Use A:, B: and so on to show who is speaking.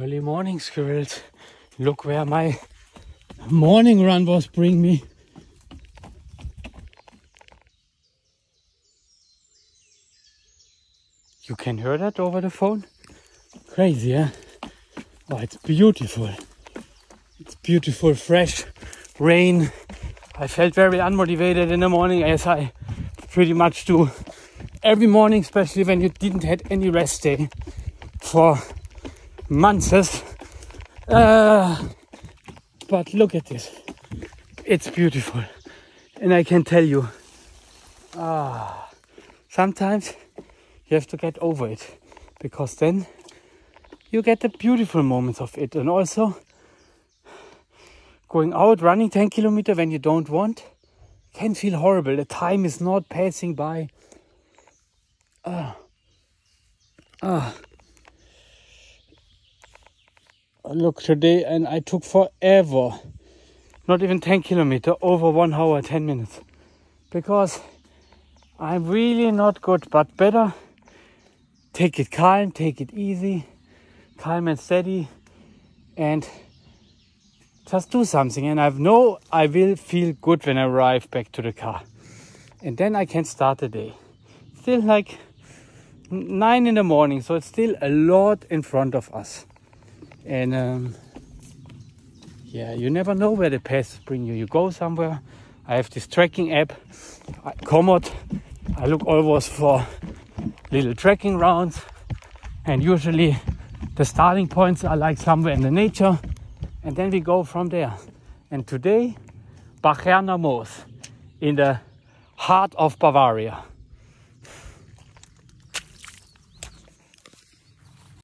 A: Early morning squirrels. Look where my morning run was bring me. You can hear that over the phone? Crazy, yeah? Oh, it's beautiful. It's beautiful, fresh rain. I felt very unmotivated in the morning as I pretty much do every morning, especially when you didn't had any rest day for months. Uh, but look at this. It's beautiful. And I can tell you, ah, sometimes you have to get over it because then you get the beautiful moments of it. And also going out running 10 kilometer when you don't want can feel horrible. The time is not passing by. Ah. Ah. Look today and I took forever. Not even 10 kilometer, over one hour, 10 minutes. Because I'm really not good, but better take it calm, take it easy, calm and steady, and just do something. And I know I will feel good when I arrive back to the car. And then I can start the day. Still like nine in the morning, so it's still a lot in front of us. And um, yeah, you never know where the paths bring you. You go somewhere. I have this tracking app, Komoot. I look always for little trekking rounds, and usually the starting points are like somewhere in the nature, and then we go from there. And today, Bacherner Moos in the heart of Bavaria.